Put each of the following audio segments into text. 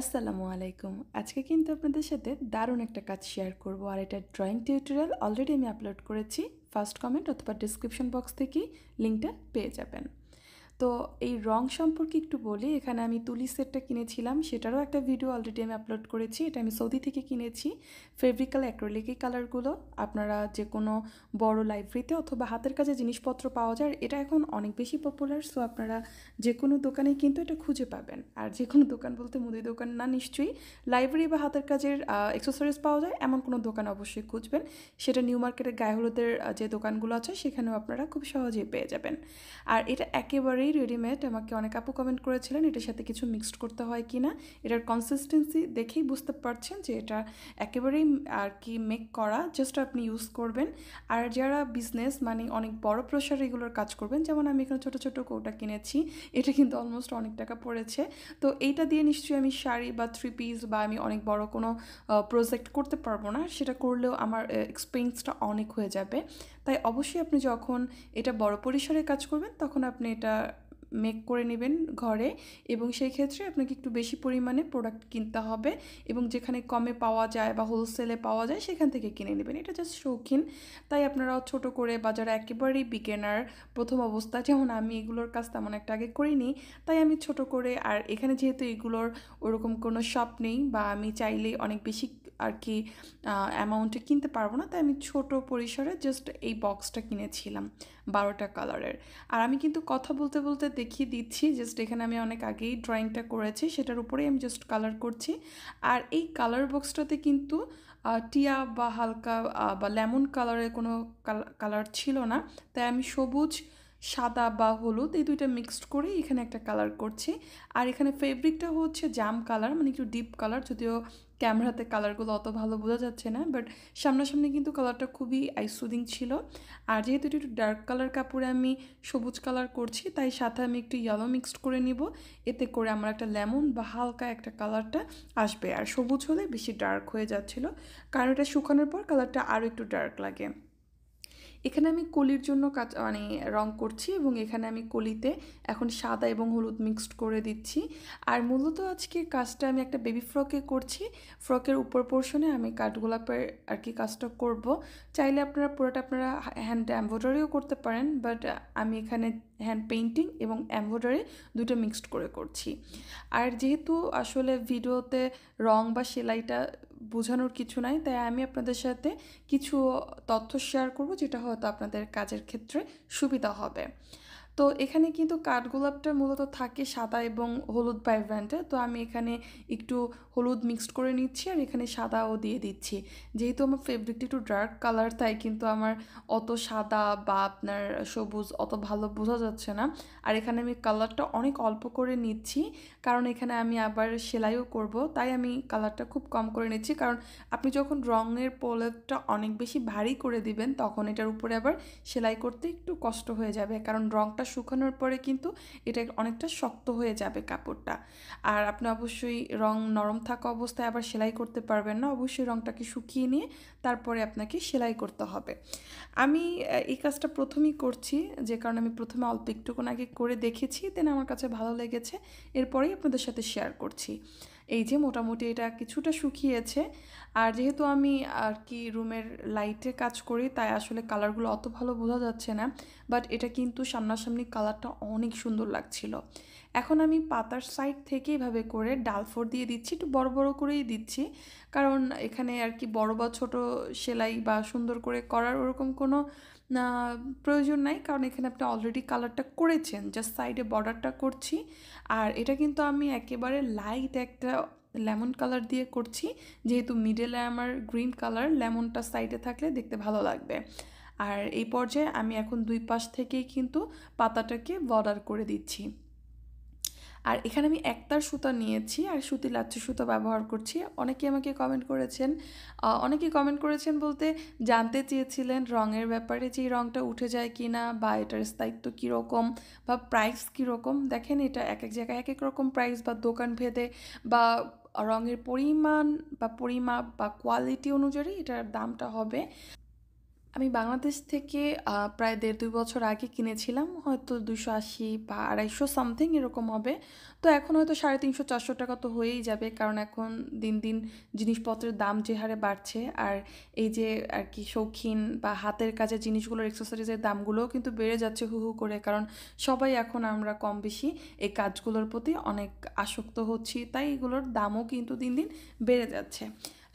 আসসালামু আলাইকুম। আজকে কিন্তু আপনাদের সাথে দারুণ একটা কাজ শেয়ার করব আর এটা ড্রয়িং টিউটোরিয়াল অলরেডি আমি আপলোড করেছি। ফার্স্ট কমেন্ট অথবা ডিসক্রিপশন বক্স থেকেই লিঙ্কটা পেয়ে যাবেন। তো এই রং সম্পর্কে একটু বলি, এখানে আমি তুলি সেটটা কিনেছিলাম, সেটারও একটা ভিডিও অলরেডি আমি আপলোড করেছি, এটা আমি সৌদি থেকে কিনেছি ফেব্রিক্যাল অ্যাক্রোলিকি কালারগুলো আপনারা যে কোনো বড় লাইব্রেরিতে অথবা হাতের কাছে জিনিসপত্র পাওয়া যায়, এটা এখন অনেক বেশি পপুলার সো আপনারা যে কোনো দোকানেই কিন্তু এটা খুঁজে পাবেন, আর যে কোনো দোকান বলতে মুদি দোকান না নিশ্চয়ই লাইব্রেরি বা হাতের কাজের অ্যাক্সেসরিজ পাওয়া যায়, এমন কোনো দোকান অবশ্যই খুঁজবেন, সেটা নিউ মার্কেটের গায়ে হলুদের যে দোকানগুলো আছে, সেখানেও আপনারা খুব সহজেই পেয়ে যাবেন, আর এটা একেবারেই রেডিমেড আমাকে অনেক আপু কমেন্ট করেছিলেন, এটার সাথে কিছু মিক্সড করতে হয় কি না এটার কনসিস্টেন্সি দেখেই বুঝতে পারছেন যে এটা একেবারেই আর কি মেক করা জাস্ট আপনি ইউজ করবেন। আর যারা বিজনেস মানে অনেক বড় প্রসার এগুলোর কাজ করবেন, যেমন আমি এখানে ছোটো ছোটো কৌটা কিনেছি, এটা কিন্তু অলমোস্ট অনেক টাকা পড়েছে। তো এইটা দিয়ে নিশ্চয়ই আমি শাড়ি বা থ্রি পিস বা আমি অনেক বড় কোনো প্রজেক্ট করতে পারব না, সেটা করলেও আমার এক্সপেন্সটা অনেক হয়ে যাবে। তাই অবশ্যই আপনি যখন এটা বড় পরিসরে কাজ করবেন, তখন আপনি এটা মেক করে নেবেন ঘরে এবং সেই ক্ষেত্রে আপনাকে একটু বেশি পরিমাণে প্রোডাক্ট কিনতে হবে এবং যেখানে কমে পাওয়া যায় বা হোলসেলে পাওয়া যায় সেখান থেকে কিনে নেবেন। এটা জাস্ট শৌখিন। তাই আপনারা ছোট করে বা যারা একেবারেই বিগেনার প্রথম অবস্থা, যেমন আমি এগুলোর কাজ তেমন একটা আগে করিনি, তাই আমি ছোট করে আর এখানে যেহেতু এগুলোর ওরকম কোনো শপ নেই বা আমি চাইলে অনেক বেশি আর কি অ্যামাউন্টে কিনতে পারব না, তাই আমি ছোট পরিসরে জাস্ট এই বক্সটা কিনেছিলাম, বারোটা কালারের আর আমি কিন্তু কথা বলতে বলতে দেখিয়ে দিচ্ছি জাস্ট এখানে আমি অনেক আগেই ড্রয়িংটা করেছি, সেটার উপরেই আমি জাস্ট কালার করছি। আর এই কালার বক্সটাতে কিন্তু টিয়া বা হালকা বা লেমন কালারের কোনো কালার ছিল না, তাই আমি সবুজ সাদা বা হলুদ, এই দুইটা মিক্সড করে এখানে একটা কালার করছি। আর এখানে ফেব্রিকটা হচ্ছে জাম কালার মানে একটু ডিপ কালার যদিও ক্যামেরাতে কালারগুলো অত ভালো বোঝা যাচ্ছে না বাট সামনাসামনি কিন্তু কালারটা খুবই আইসুদিং ছিল। আর যেহেতু একটু ডার্ক কালার কাপড়ে আমি সবুজ কালার করছি, তাই সাথে আমি একটু ইয়েলো মিক্সড করে নিব। এতে করে আমার একটা লেমন বা হালকা একটা কালারটা আসবে। আর সবুজ হলে বেশি ডার্ক হয়ে যাচ্ছিল, কারণ এটা শুকানোর পর কালারটা আরও একটু ডার্ক লাগে। এখানে আমি কলির জন্য কাজ মানে রং করছি এবং এখানে আমি কলিতে এখন সাদা এবং হলুদ মিক্সড করে দিচ্ছি। আর মূলত আজকে কাজটা আমি একটা বেবি ফ্রকে করছি। ফ্রকের উপর পোর্শনে আমি কাঠগোলাপের আর কি কাজটা করব। চাইলে আপনারা পুরোটা আপনারা হ্যান্ড এম্ব্রয়ডারিও করতে পারেন বাট আমি এখানে হ্যান্ড পেন্টিং এবং এম্ব্রয়ডারি দুটো মিক্সড করে করছি। আর যেহেতু আসলে ভিডিওতে রং বা সেলাইটা বোঝানোর কিছু নাই, তাই আমি আপনাদের সাথে কিছু তথ্য শেয়ার করব, যেটা হয়তো আপনাদের কাজের ক্ষেত্রে সুবিধা হবে। তো এখানে কিন্তু কাঠগোলাপটা মূলত থাকে সাদা এবং হলুদ ভাইব্রান্টে তো আমি এখানে একটু হলুদ মিক্সড করে নিচ্ছি আর এখানে সাদাও দিয়ে দিচ্ছি। যেহেতু আমার ফেব্রিকটা একটু ডার্ক কালার তাই কিন্তু আমার অত সাদা বা আপনার সবুজ অত ভালো বোঝা যাচ্ছে না। আর এখানে আমি কালারটা অনেক অল্প করে নিচ্ছি, কারণ এখানে আমি আবার সেলাইও করব, তাই আমি কালারটা খুব কম করে নিচ্ছি। কারণ আপনি যখন রঙের পোলেটটা অনেক বেশি ভারী করে দিবেন, তখন এটার উপরে আবার সেলাই করতে একটু কষ্ট হয়ে যাবে। কারণ রঙটা কাপড়টা শুকানোর পরে কিন্তু এটা অনেকটা শক্ত হয়ে যাবে কাপড়টা। আর আপনি অবশ্যই রং নরম থাকা অবস্থায় আবার সেলাই করতে পারবেন না। অবশ্যই রংটাকে শুকিয়ে নিয়ে তারপরে আপনাকে সেলাই করতে হবে। আমি এই কাজটা প্রথমেই করছি, যে কারণে আমি প্রথমে অল্প একটুকুন আগে করে দেখেছি, দেন আমার কাছে ভালো লেগেছে, এরপরেই আপনাদের সাথে শেয়ার করছি। এই যে মোটামুটি এটা কিছুটা শুকিয়েছে। আর যেহেতু আমি আর কি রুমের লাইটে কাজ করি, তাই আসলে কালারগুলো অত ভালো বোঝা যাচ্ছে না। বাট এটা কিন্তু সামনাসামনি কালারটা অনেক সুন্দর লাগছিল। এখন আমি পাতার সাইড থেকে এভাবে করে ডালফোর দিয়ে দিচ্ছি, একটু বড় বড় করেই দিচ্ছি। কারণ এখানে আর কি বড় বা ছোট সেলাই বা সুন্দর করে করার ওরকম কোনো প্রয়োজন নাই, কারণ এখানে আপনি অলরেডি কালারটা করেছেন জাস্ট সাইডে বর্ডারটা করছি। আর এটা কিন্তু আমি একেবারে লাইট একটা লেমন কালার দিয়ে করছি, যেহেতু মিডেলে আমার গ্রিন কালার লেমনটা সাইডে থাকলে দেখতে ভালো লাগবে। আর এই পর্যায়ে আমি এখন দুই পাশ থেকেই কিন্তু পাতাটাকে বর্ডার করে দিচ্ছি। আর এখানে আমি একতার সুতা নিয়েছি আর সুতি লাচ্ছি সুতা ব্যবহার করছি। অনেকে আমাকে কমেন্ট করেছেন। অনেকে কমেন্ট করেছেন বলতে জানতে চেয়েছিলেন রঙের ব্যাপারে যে রঙটা উঠে যায় কি না বা এটার স্থায়িত্ব কীরকম বা প্রাইস কীরকম। দেখেন এটা এক এক জায়গায় এক এক রকম প্রাইস বা দোকান ভেদে বা রঙের পরিমাণ বা পরিমাপ বা কোয়ালিটি অনুযায়ী এটার দামটা হবে। আমি বাংলাদেশ থেকে প্রায় ১.৫-২ বছর আগে কিনেছিলাম। হয়তো ২৮০ বা ২৫০ সামথিং এরকম হবে। তো এখন হয়তো ৳৩৫০-৪০০ তো হয়েই যাবে। কারণ এখন দিন, দিন জিনিসপত্রের দাম যে হারে বাড়ছে আর এই যে আর কি শৌখিন বা হাতের কাজের জিনিসগুলোর অ্যাক্সেসরিজের দামগুলোও কিন্তু বেড়ে যাচ্ছে হু, হু করে। কারণ সবাই এখন আমরা কম বেশি এই কাজগুলোর প্রতি অনেক আসক্ত হচ্ছি। তাই এগুলোর দামও কিন্তু দিন, দিন বেড়ে যাচ্ছে।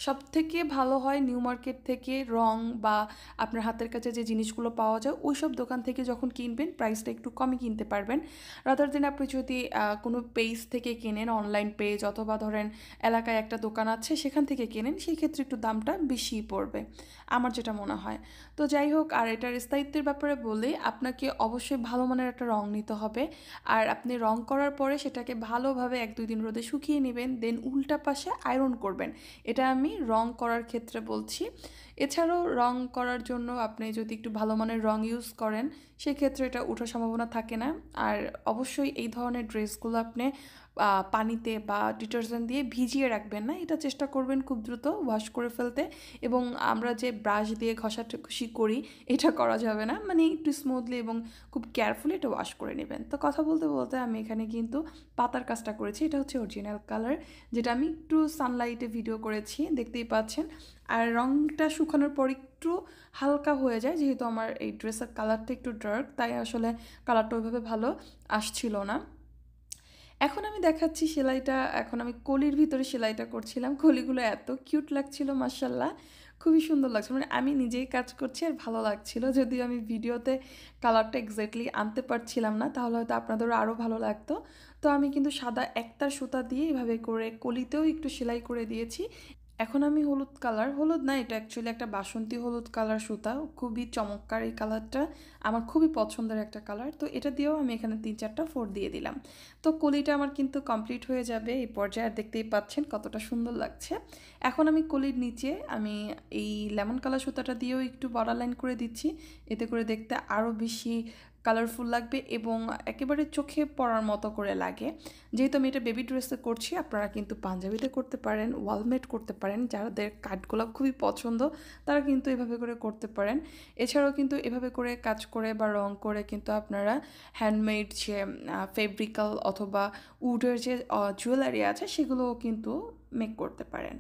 সবথেকে ভালো হয় নিউ মার্কেট থেকে রং বা আপনার হাতের কাছে যে জিনিসগুলো পাওয়া যায় ওই সব দোকান থেকে যখন কিনবেন প্রাইসটা একটু কমে কিনতে পারবেন। রাদার দেন আপনি যদি কোনো পেজ থেকে কেনেন অনলাইন পেজ অথবা ধরেন এলাকায় একটা দোকান আছে, সেখান থেকে কেনেন, সেই ক্ষেত্রে একটু দামটা বেশি পড়বে, আমার যেটা মনে হয়। তো যাই হোক, আর এটার স্থায়িত্বের ব্যাপারে বলে, আপনাকে অবশ্যই ভালো মানের একটা রং নিতে হবে। আর আপনি রং করার পরে সেটাকে ভালোভাবে এক দুই দিন রোদে শুকিয়ে নেবেন দেন উল্টা পাশে আয়রন করবেন। এটা আমি রং করার ক্ষেত্রে বলছি। এছাড়াও রং করার জন্য আপনি যদি একটু ভালো মানের রং ইউজ করেন, সেক্ষেত্রে এটা ওঠার সম্ভাবনা থাকে না। আর অবশ্যই এই ধরনের ড্রেসগুলো আপনি পানিতে বা ডিটারজেন্ট দিয়ে ভিজিয়ে রাখবেন না। এটা চেষ্টা করবেন খুব দ্রুত ওয়াশ করে ফেলতে এবং আমরা যে ব্রাশ দিয়ে ঘষাঘষি করি, এটা করা যাবে না। মানে একটু স্মুথলি এবং খুব কেয়ারফুলি এটা ওয়াশ করে নেবেন। তো কথা বলতে বলতে আমি এখানে কিন্তু পাতার কাজটা করেছি। এটা হচ্ছে অরিজিনাল কালার যেটা আমি একটু সানলাইটে ভিডিও করেছি, দেখতেই পাচ্ছেন। আর রঙটা শুকানোর পর একটু হালকা হয়ে যায়, যেহেতু আমার এই ড্রেসের কালারটা একটু ডার্ক তাই আসলে কালারটা ওইভাবে ভালো আসছিল না। এখন আমি দেখাচ্ছি সেলাইটা, এখন আমি কলির ভিতরে সেলাইটা করছিলাম। কলিগুলো এত কিউট লাগছিল মার্শাল্লাহ খুবই সুন্দর লাগছিল। মানে আমি নিজেই কাজ করছি আর ভালো লাগছিল। যদিও আমি ভিডিওতে কালারটা এক্স্যাক্টলি আনতে পারছিলাম না, তাহলে হয়তো আপনাদেরও আরও ভালো লাগতো। তো আমি কিন্তু সাদা একটা সুতা দিয়ে এভাবে করে কলিতেও একটু সেলাই করে দিয়েছি। এখন আমি হলুদ কালার, হলুদ না, এটা অ্যাকচুয়ালি একটা বাসন্তী হলুদ কালার সুতা, খুবই চমৎকার এই কালারটা, আমার খুবই পছন্দের একটা কালার, তো এটা দিয়েও আমি এখানে তিন চারটা ফোর দিয়ে দিলাম। তো কলিটা আমার কিন্তু কমপ্লিট হয়ে যাবে, এই পর্যায়ে দেখতেই পাচ্ছেন কতটা সুন্দর লাগছে। এখন আমি কলির নিচে আমি এই লেমন কালার সুতাটা দিয়েও একটু বর্ডার লাইন করে দিচ্ছি, এতে করে দেখতে আরও বেশি কালারফুল লাগবে এবং একেবারে চোখে পড়ার মতো করে লাগে। যেহেতু আমি এটা বেবি ড্রেসে করছি, আপনারা কিন্তু পাঞ্জাবিতে করতে পারেন ওয়ালমেট করতে পারেন। যাদের কাঠগুলো খুবই পছন্দ, তারা কিন্তু এভাবে করে করতে পারেন। এছাড়াও কিন্তু এভাবে করে কাজ করে বা রং করে কিন্তু আপনারা হ্যান্ডমেড যে ফেব্রিক্যাল অথবা উডের যে জুয়েলারি আছে, সেগুলোও কিন্তু মেক করতে পারেন।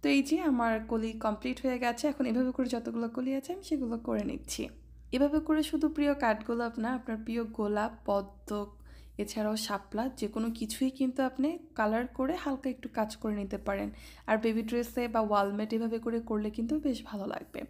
তো এই যে, আমার কলি কমপ্লিট হয়ে গেছে। এখন এভাবে করে যতগুলো কলি আছে, আমি সেগুলো করে নিচ্ছি। এভাবে করে শুধু প্রিয় কাঠগোলাপ না, আপনার প্রিয় গোলাপ পদ্ম এছাড়াও শাপলা যে কোনো কিছুই কিন্তু আপনি কালার করে হালকা একটু কাজ করে নিতে পারেন। আর বেবি ড্রেসে বা ওয়ালমেট এভাবে করে করলে কিন্তু বেশ ভালো লাগবে।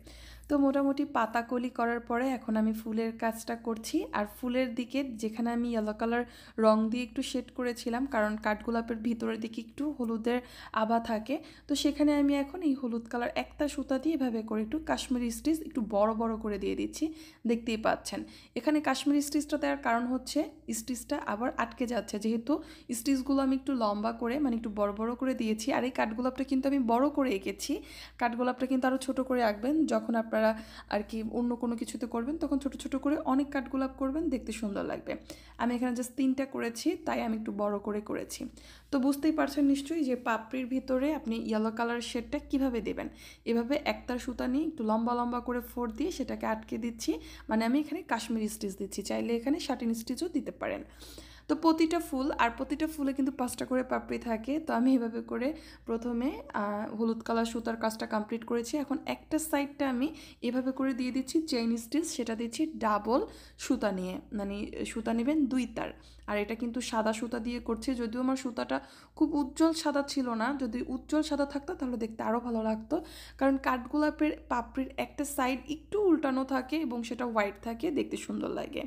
তো মোটামুটি পাতাকলি করার পরে এখন আমি ফুলের কাজটা করছি। আর ফুলের দিকে যেখানে আমি ইয়েলো কালার রং দিয়ে একটু শেড করেছিলাম, কারণ কাঠগোলাপের ভিতরের দিকে একটু হলুদের আভা থাকে, তো সেখানে আমি এখন এই হলুদ কালার একটা সুতা দিয়ে এভাবে করে একটু কাশ্মীরি স্টিচ একটু বড় বড় করে দিয়ে দিচ্ছি। দেখতেই পাচ্ছেন। এখানে কাশ্মীরি স্টিচটা দেওয়ার কারণ হচ্ছে স্টিচটা আবার আটকে যাচ্ছে। যেহেতু স্টিচগুলো আমি একটু লম্বা করে মানে একটু বড় বড় করে দিয়েছি, আর এই কাঠগোলাপটা কিন্তু আমি বড় করে এঁকেছি। কাঠগোলাপটা কিন্তু আরও ছোট করে আঁকবেন, যখন আপনার আপনারা আর কি অন্য কোনো কিছুতে করবেন, তখন ছোট ছোট করে অনেক কাঠগোলাপ করবেন, দেখতে সুন্দর লাগবে। আমি এখানে জাস্ট তিনটা করেছি, তাই আমি একটু বড় করে করেছি। তো বুঝতেই পারছেন নিশ্চয়ই যে পাপড়ির ভিতরে আপনি ইয়েলো কালার শেডটা কীভাবে দেবেন? এভাবে একটার সুতা নিয়ে একটু লম্বা লম্বা করে ফোর দিয়ে সেটাকে আটকে দিচ্ছি। মানে আমি এখানে কাশ্মীরি স্টিচ দিচ্ছি, চাইলে এখানে শাটিন স্টিচও দিতে পারেন। তো প্রতিটা ফুল, আর প্রতিটা ফুলে কিন্তু পাঁচটা করে পাপড়ি থাকে। তো আমি এভাবে করে প্রথমে হলুদ কালার সুতার কাজটা কমপ্লিট করেছি। এখন একটা সাইডটা আমি এভাবে করে দিয়ে দিচ্ছি চেইন স্টিচ সেটা দিচ্ছি ডাবল সুতা নিয়ে। মানে সুতা নেবেন দুই তার। আর এটা কিন্তু সাদা সুতা দিয়ে করছে। যদিও আমার সুতাটা খুব উজ্জ্বল সাদা ছিল না, যদি উজ্জ্বল সাদা থাকতো তাহলে দেখতে আরও ভালো লাগতো। কারণ কাঠগোলাপের পাপড়ির একটা সাইড একটু উল্টানো থাকে এবং সেটা হোয়াইট থাকে, দেখতে সুন্দর লাগে।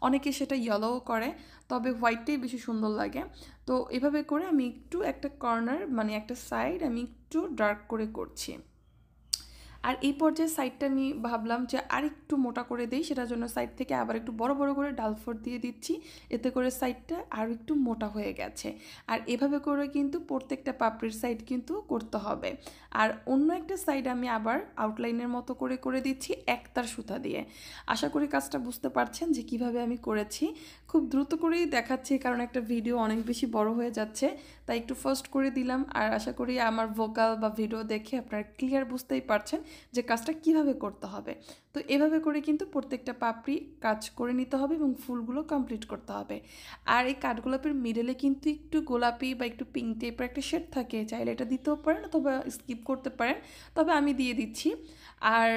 অনেকে সেটা ইয়েলোও করে, তবে হোয়াইটটাই বেশি সুন্দর লাগে। তো এভাবে করে আমি একটু একটা কর্নার মানে একটা সাইড আমি একটু ডার্ক করে করছি। আর এই পর্যায়ে সাইডটা আমি ভাবলাম যে আর একটু মোটা করে দিই, সেটার জন্য সাইড থেকে আবার একটু বড় বড় করে ডালফোর দিয়ে দিচ্ছি। এতে করে সাইডটা আর একটু মোটা হয়ে গেছে। আর এভাবে করে কিন্তু প্রত্যেকটা পাপড়ির সাইড কিন্তু করতে হবে। আর অন্য একটা সাইড আমি আবার আউটলাইনের মতো করে করে দিচ্ছি একতার সুতা দিয়ে। আশা করি কাজটা বুঝতে পারছেন যে কীভাবে আমি করেছি। খুব দ্রুত করেই দেখাচ্ছি, কারণ একটা ভিডিও অনেক বেশি বড় হয়ে যাচ্ছে। তাই একটু ফার্স্ট করে দিলাম। আর আশা করি আমার ভোকাল বা ভিডিও দেখে আপনারা ক্লিয়ার বুঝতেই পারছেন যে কাজটা কীভাবে করতে হবে। তো এভাবে করে কিন্তু প্রত্যেকটা পাপড়ি কাজ করে নিতে হবে এবং ফুলগুলো কমপ্লিট করতে হবে। আর এই কাঠগোলাপের মিডলে কিন্তু একটু গোলাপি বা একটু পিঙ্ক টাইপের একটা শেড থাকে, চাইলে এটা দিতেও পারেন অথবা স্কিপ করতে পারেন। তবে আমি দিয়ে দিচ্ছি। আর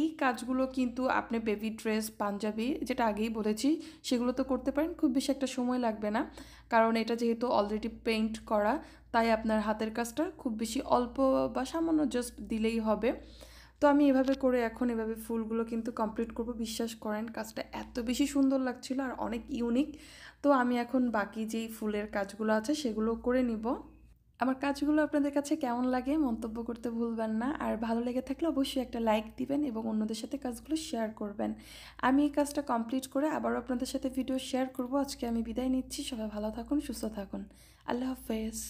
এই কাজগুলো কিন্তু আপনি বেবি ড্রেস পাঞ্জাবি যেটা আগেই বলেছি, সেগুলো তো করতে পারেন, খুব বেশি একটা সময় লাগবে না। কারণ এটা যেহেতু অলরেডি পেইন্ট করা, তাই আপনার হাতের কাজটা খুব বেশি অল্প বা সামান্য জাস্ট দিলেই হবে। তো আমি এভাবে করে এখন এভাবে ফুলগুলো কিন্তু কমপ্লিট করব। বিশ্বাস করেন, কাজটা এত বেশি সুন্দর লাগছিল আর অনেক ইউনিক তো আমি এখন বাকি যেই ফুলের কাজগুলো আছে, সেগুলো করে নিব। আমার কাজগুলো আপনাদের কাছে কেমন লাগে মন্তব্য করতে ভুলবেন না। আর ভালো লেগে থাকলে অবশ্যই একটা লাইক দিবেন এবং অন্যদের সাথে কাজগুলো শেয়ার করবেন। আমি এই কাজটা কমপ্লিট করে আবারও আপনাদের সাথে ভিডিও শেয়ার করব। আজকে আমি বিদায় নিচ্ছি। সবাই ভালো থাকুন, সুস্থ থাকুন। আল্লাহ হাফেজ।